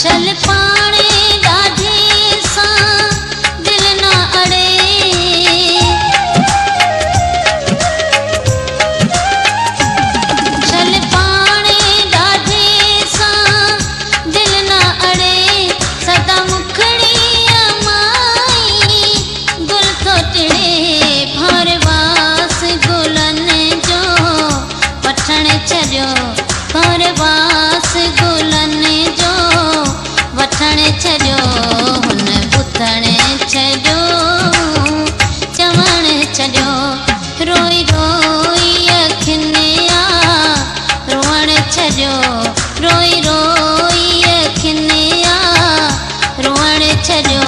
चल पा روئڻ ڇڏيو.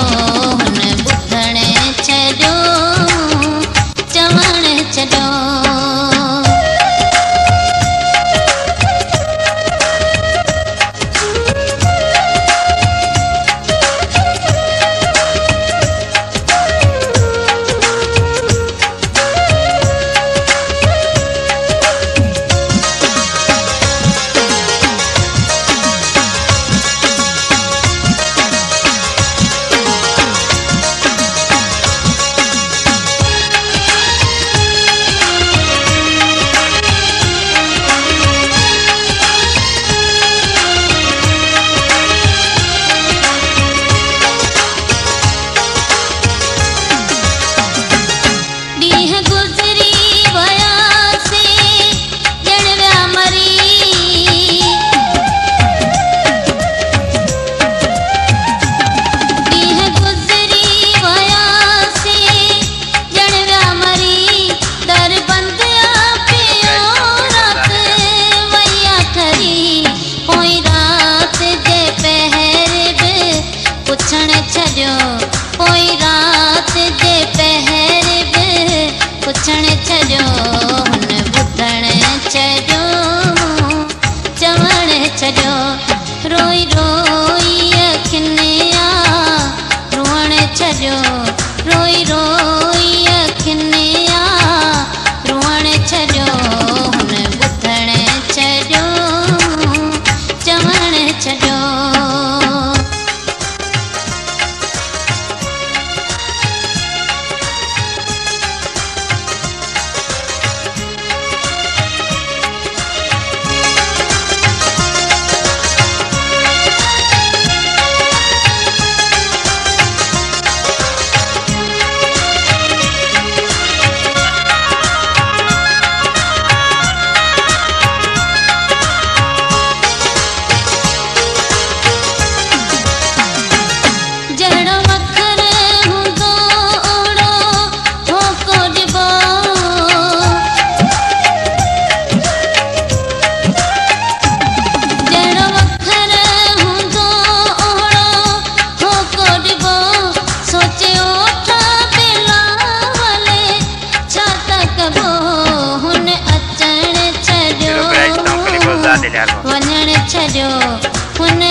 rồi rồi. वञणु छॾियो हुन